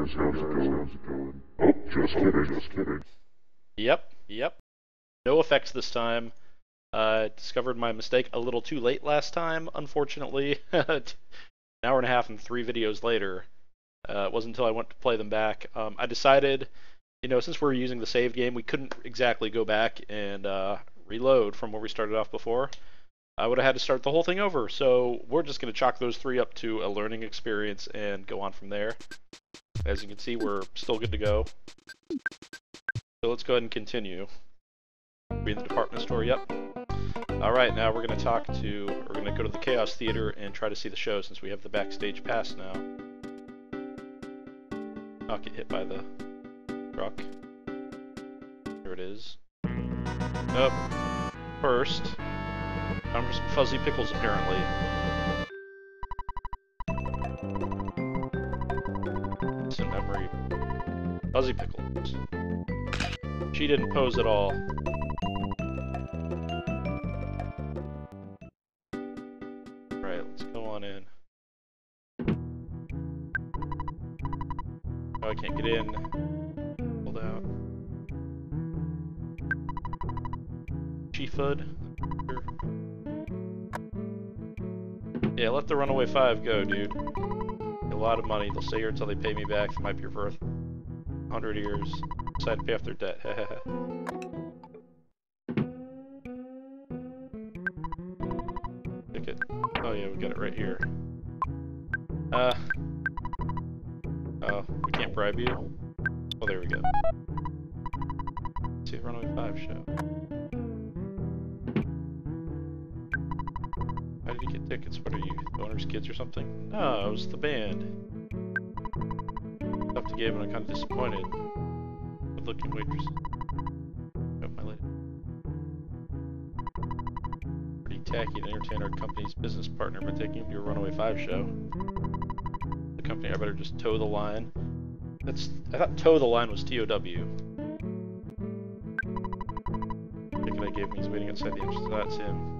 how's? How's it going? Oh, just kidding, just kidding. Yep, yep. No effects this time. Uh, discovered my mistake a little too late last time, unfortunately. An hour and a half and three videos later. Uh, it wasn't until I went to play them back. Um, I decided, you know, since we are using the save game, we couldn't exactly go back and uh, reload from where we started off before. I would have had to start the whole thing over. So we're just going to chalk those three up to a learning experience and go on from there. As you can see, we're still good to go. So let's go ahead and continue. Be in the department store, yep. Alright, now we're going to talk to, we're going to go to the Chaos Theater and try to see the show since we have the backstage pass now. Not get hit by the truck. Here it is. Oh, first, I'm just fuzzy pickles apparently. Fuzzy pickles. She didn't pose at all. all. Right, let's go on in. Oh, I can't get in. Hold out. Chiefhood. Yeah, let the Runaway 5 go, dude. A lot of money. They'll stay here until they pay me back. Might be worth 100 years. Decide to pay off their debt. Ticket. Oh yeah, we got it right here. Uh. Oh, we can't bribe you? Oh, there we go. See, Runaway 5 show. How did you get tickets. What are you, the owner's kids or something? No, it was the band. Tough to give, and I'm kind of disappointed. Good looking waitress. Oh, my lady. Pretty tacky to entertain our company's business partner by taking him to a Runaway 5 show. The company, I better just toe the line. That's, I thought toe the line was TOW. Ticket I gave him, he's waiting outside the entrance. That's him.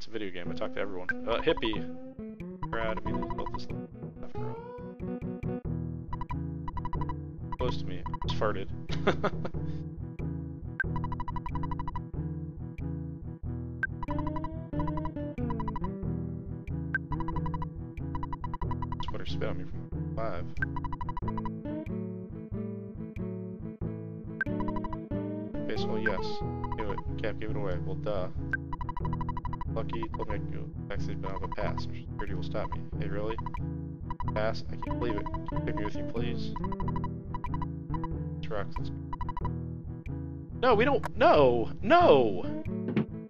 It's a video game. I talk to everyone. Uh, hippie! Proud of me that built this after all. Close to me. Just farted. Sweater spit on me from five. well, yes. Do it. Cap gave it away. Well, duh. Lucky told me I could go backstage, but I have a pass. Security will stop me. Hey, really? Pass? I can't believe it. Take me with you, please. Trucks. No, we don't. No! No!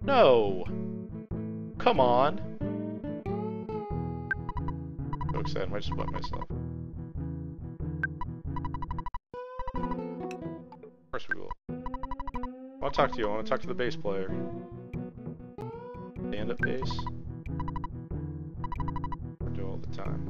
No! Come on! So excited, I might just butt myself. Of course we will. I want to talk to you. I want to talk to the bass player. Stand up bass. I do all the time.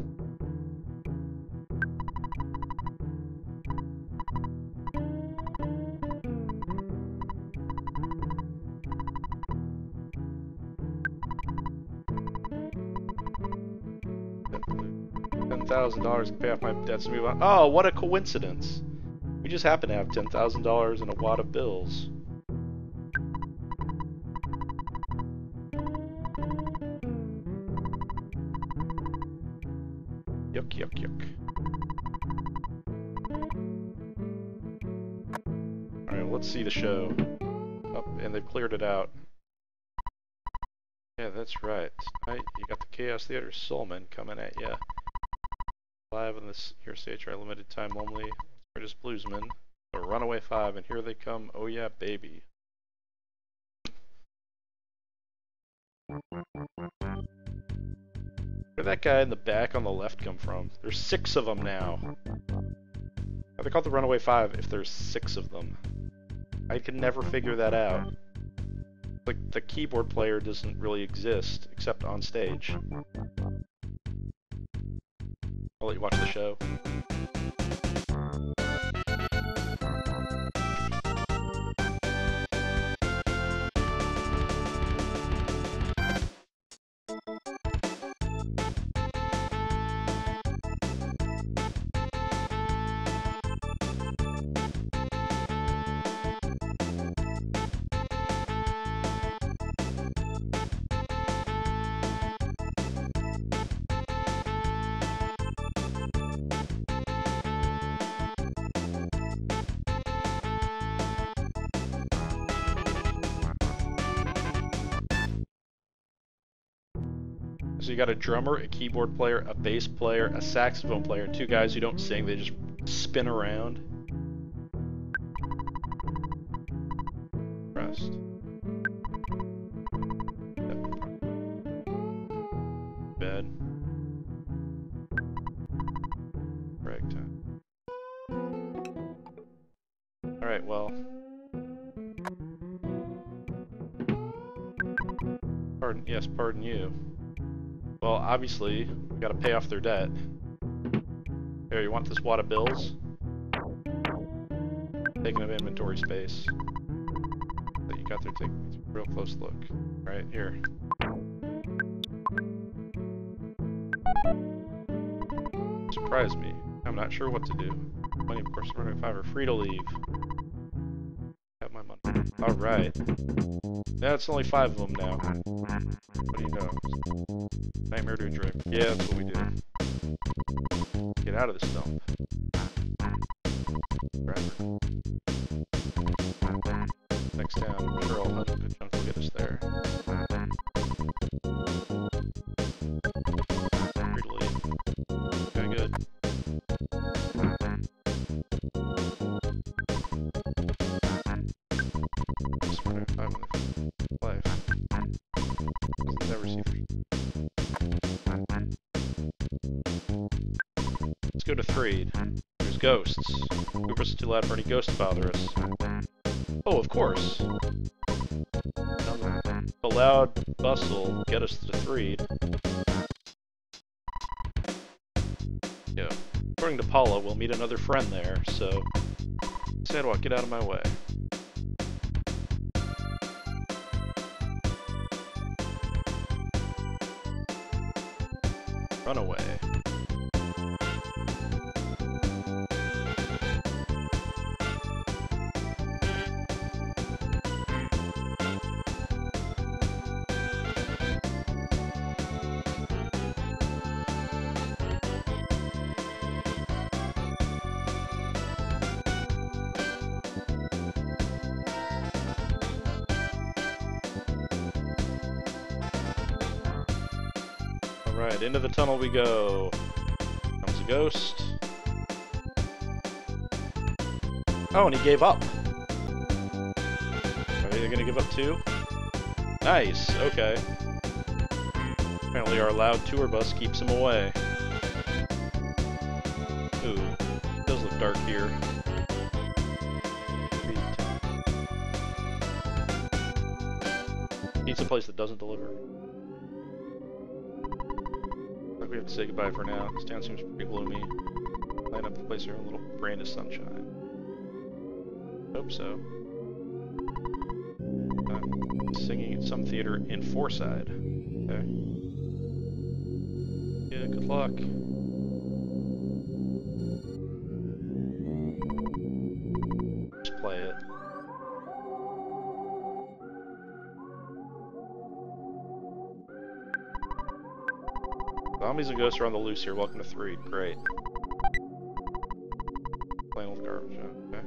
Thousand dollars to pay off my debts and move on. Oh, what a coincidence! We just happen to have ten thousand dollars and a wad of bills. See the show. Oh, and they've cleared it out. Yeah, that's right. Tonight, you got the Chaos Theater Soulman coming at ya. Live on this here stage, right? Limited time only. British Bluesmen. The Runaway 5, and here they come. Oh yeah, baby. Where'd that guy in the back on the left come from? There's six of them now. Are they called the Runaway Five if there's six of them? I can never figure that out. Like, the keyboard player doesn't really exist, except on stage. I'll let you watch the show. So you got a drummer, a keyboard player, a bass player, a saxophone player, two guys who don't sing, they just spin around. Rest. Bed. Ragtime. Alright, well. Pardon, yes, pardon you. Well, obviously, we gotta pay off their debt. Here, you want this wad of bills? Taking up inventory space. That you got there, take a real close look. Right, here. Surprise me. I'm not sure what to do. Money, of course, running five are free to leave. Got my money. Alright. That's only five of them now. What do you know? Nightmare to a drink. Yeah, that's what we do. Get out of this dump. Driver. Next town. I'm go to Threed. There's ghosts. Cooper's too loud for any ghosts to bother us. Oh, of course. The loud bustle get us to Threed. Yeah. According to Paula, we'll meet another friend there, so... Sandwalk, get out of my way. Run Alright, into the tunnel we go. Comes a ghost. Oh, and he gave up. Are they gonna give up too? Nice, okay. Apparently our loud tour bus keeps him away. Ooh, it does look dark here. Some place that doesn't deliver. We have to say goodbye for now. This town seems pretty gloomy. Light up the place here a little brand of sunshine. Hope so. I'm singing at some theater in Fourside. Okay. Yeah, good luck. Zombies and ghosts are on the loose here. Welcome to Threed. Great. Playing with garbage. Okay.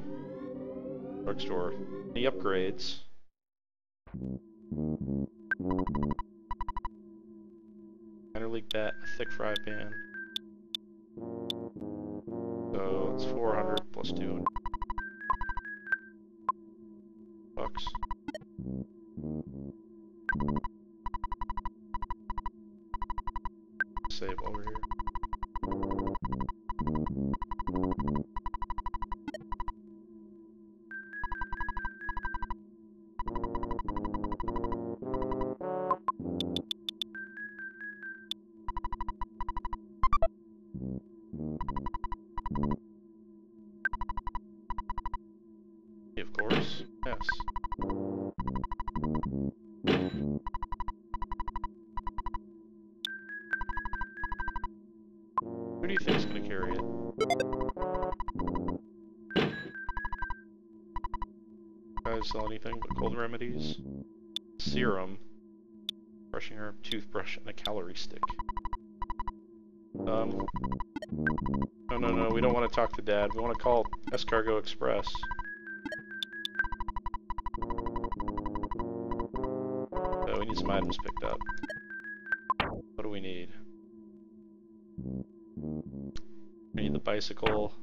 Drugstore. Any upgrades? Minor league bat, thick fry pan. So it's 400 plus 200 bucks. Yes. Who do you think is going to carry it? Guys sell anything but cold remedies? Serum, brushing herb, toothbrush, and a calorie stick. Um, no, no, no, we don't want to talk to Dad. We want to call Escargo Express. Some items picked up. What do we need? We need the bicycle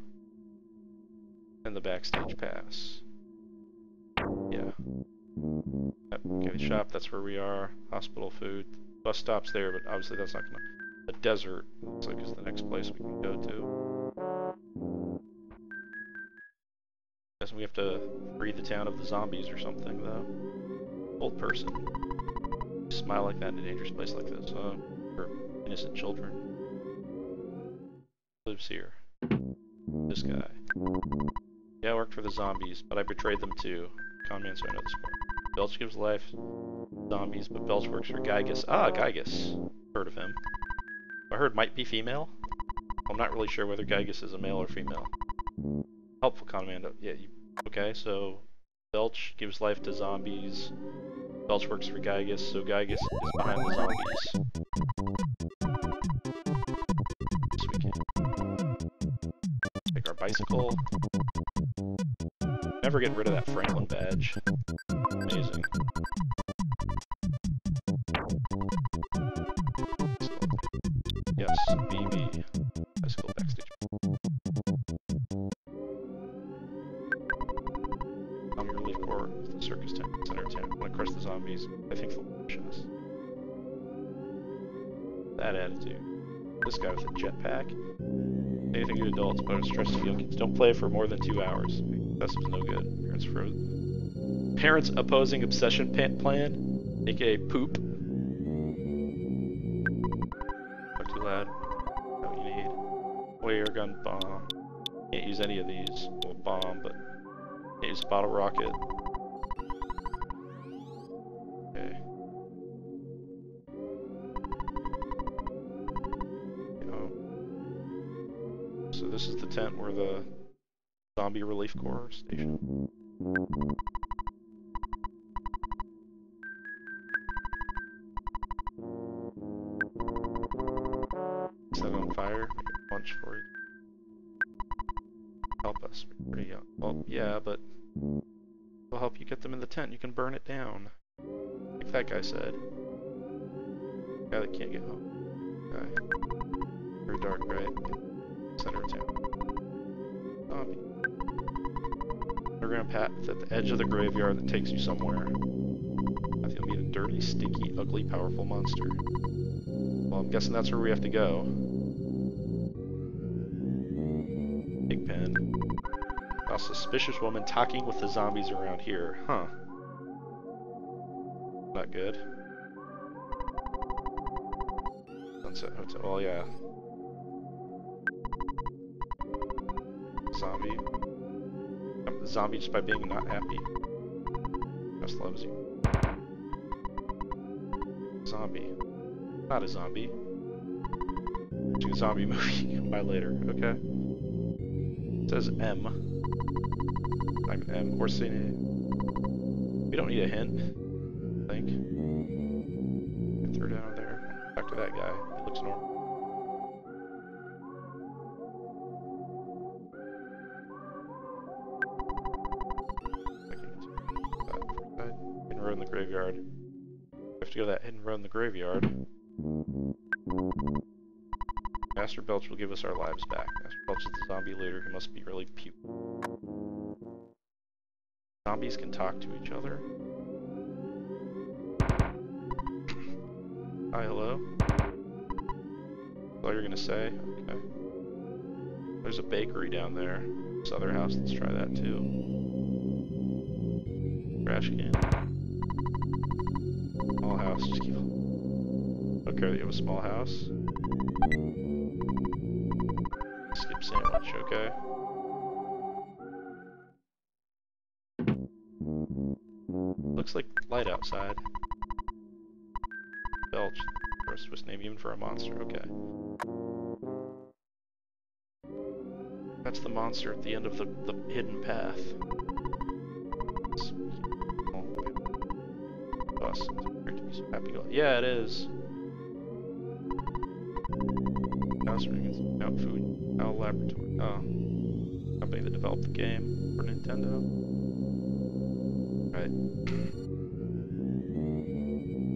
and the backstage pass. Yeah. Okay, shop, that's where we are. Hospital food. Bus stop's there, but obviously that's not gonna... The desert looks like is the next place we can go to. Guess we have to free the town of the zombies or something, though. Old person. Smile like that in a dangerous place like this, huh? For innocent children. Lives here. This guy. Yeah, I worked for the zombies, but I betrayed them too. Con man, so I know this part. Belch gives life zombies, but Belch works for Giygas. Ah, Giygas. Heard of him. I heard might be female. I'm not really sure whether Giygas is a male or female. Helpful commando. Yeah, you, okay, so Belch gives life to zombies. Belch works for Giygas, so Giygas is behind the zombies. So we can take our bicycle. Never get rid of that Franklin badge. Amazing. Yes, BB. Bicycle backstage. Zombies, I think push us. That attitude. This guy with a jetpack. Anything to adults, but it's stress to young kids. Don't play for more than two hours. That's no good. Parents. Parents opposing obsession plan, aka poop. Talk too loud. What you need? Warrior gun bomb. Can't use any of these. Well, bomb, but can't use bottle rocket. This is the tent where the zombie relief corps station. Set it on fire, lunch for you. Help us. Pretty young. Well, yeah, but we'll help you get them in the tent. You can burn it down. Like that guy said. Guy that can't get home. Guy. Very dark, right? Center of town. Zombie. Underground path at the edge of the graveyard that takes you somewhere. I think you'll meet a dirty, stinky, ugly, powerful monster. Well, I'm guessing that's where we have to go. Big pen. A suspicious woman talking with the zombies around here. Huh. Not good. Sunset Hotel. Well, yeah. Zombie just by being not happy. Just loves you. Zombie. Not a zombie. Watching a zombie movie by later, okay? It says M. I'm M. Say We don't need a hint, I think. Throw down there. Back to that guy. He looks normal. Graveyard. Master Belch will give us our lives back. Master Belch is the zombie leader. He must be really puke. Zombies can talk to each other. Hi, hello. All you're gonna say? Okay. There's a bakery down there. This other house, let's try that too. Trash can. Small house, just keep Okay, you have a small house. Skip sandwich, okay. Looks like light outside. Belch. First Swiss name even for a monster, okay. That's the monster at the end of the, the hidden path. Bus. Yeah, it is. House rings. Out food. Out laboratory. Oh. Company that developed the game for Nintendo. Right.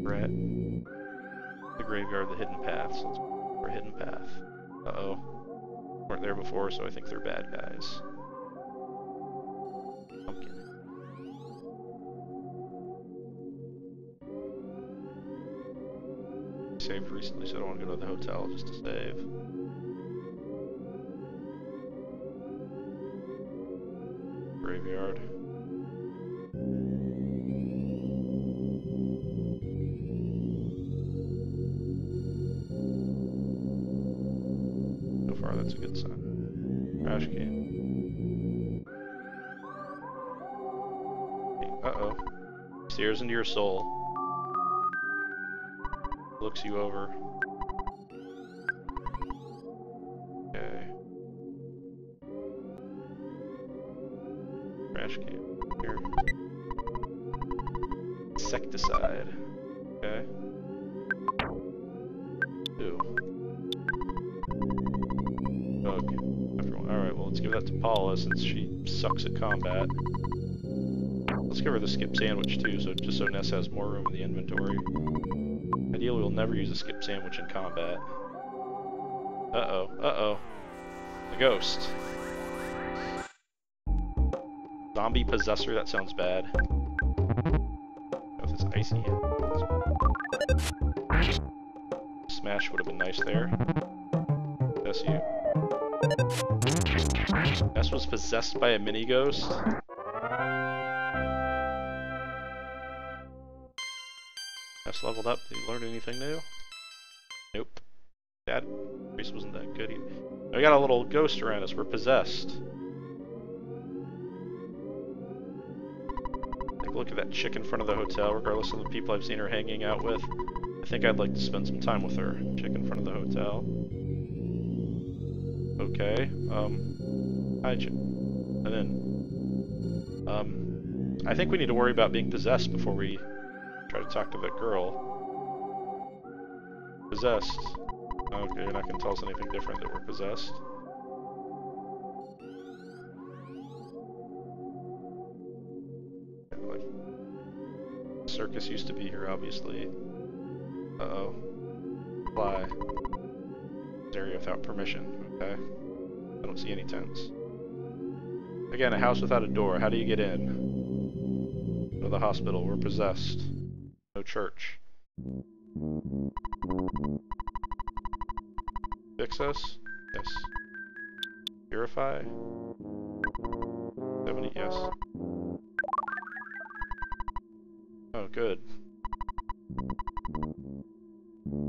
Brett. The graveyard, the hidden paths. Let's for hidden path. Uh-oh. Weren't there before, so I think they're bad guys. Recently, so I don't want to go to the hotel just to save. Graveyard. So far, that's a good sign. Trash can. Uh oh. Stares into your soul. Looks you over. Okay. Trash can. Here. Insecticide. Okay. Bug. Everyone. Alright, well let's give that to Paula since she sucks at combat. Let's give her the skip sandwich too, so just so Ness has more room in the inventory. Ideally, we'll never use a skip sandwich in combat. Uh-oh, uh-oh. The ghost. Zombie possessor, that sounds bad. Oh, it's icy. Smash would have been nice there. That's you. Ness was possessed by a mini ghost. Leveled up. Did he learn anything new? Nope. That priest wasn't that good either. We got a little ghost around us. We're possessed. Take a look at that chick in front of the hotel, regardless of the people I've seen her hanging out with. I think I'd like to spend some time with her. Chick in front of the hotel. Okay. Um. Hi, chick. And then. Um. I think we need to worry about being possessed before we try to talk to that girl. Possessed. Okay, you're not gonna tell us anything different that we're possessed. Yeah, like, circus used to be here, obviously. Uh-oh. Fly. Area without permission. Okay. I don't see any tents. Again, a house without a door. How do you get in? To the hospital. We're possessed. Church. Fix us? Yes. Purify? 70, yes. Oh, good.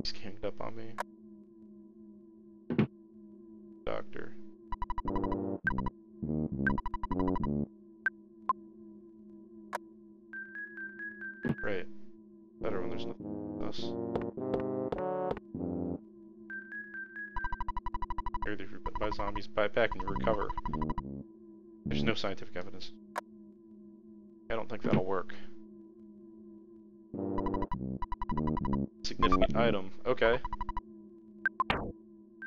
He's ganged up on me. Bite back and recover. There's no scientific evidence. I don't think that'll work. Significant item. Okay.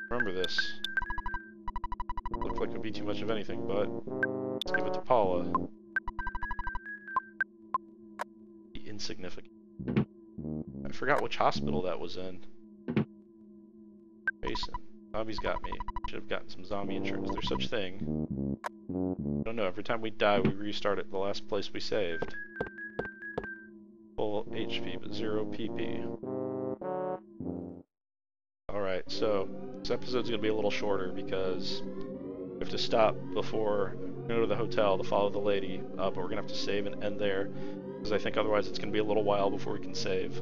Remember this. Looks like it'd be too much of anything, but let's give it to Paula. Be insignificant. I forgot which hospital that was in. Basin. Zombies got me. Should have gotten some zombie insurance. There's such thing. I don't know. Every time we die, we restart at the last place we saved. Full HP, but zero PP. Alright, so this episode's gonna be a little shorter because we have to stop before go to the hotel to follow the lady, uh, but we're gonna have to save and end there because I think otherwise it's gonna be a little while before we can save.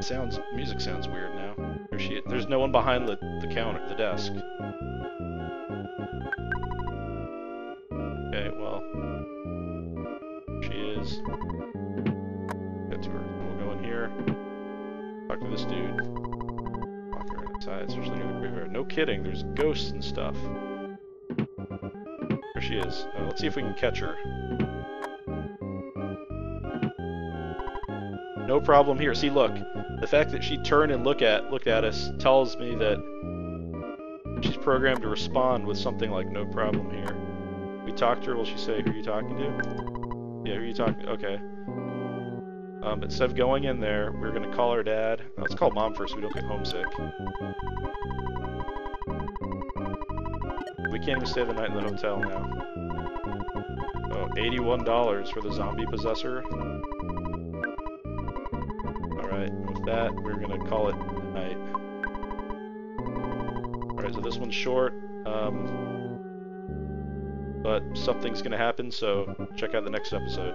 Sounds music sounds weird now. There she there's no one behind the, the counter the desk. Okay, well. She is. Get to her. We'll go in here. Talk to this dude. Walk her inside, especially near the graveyard. No kidding, there's ghosts and stuff. There she is. Uh, let's see if we can catch her. No problem here. See, look. The fact that she turned and look at looked at us tells me that she's programmed to respond with something like "no problem here." We talked to her. Will she say who are you talking to? Yeah, who are you talking? Okay. Um, instead of going in there, we're gonna call our dad. Let's call mom first so we don't get homesick. We can't even stay the night in the hotel now. Oh, $81 for the zombie possessor. That, we're gonna call it night. Alright, so this one's short. Um, but something's gonna happen, so check out the next episode.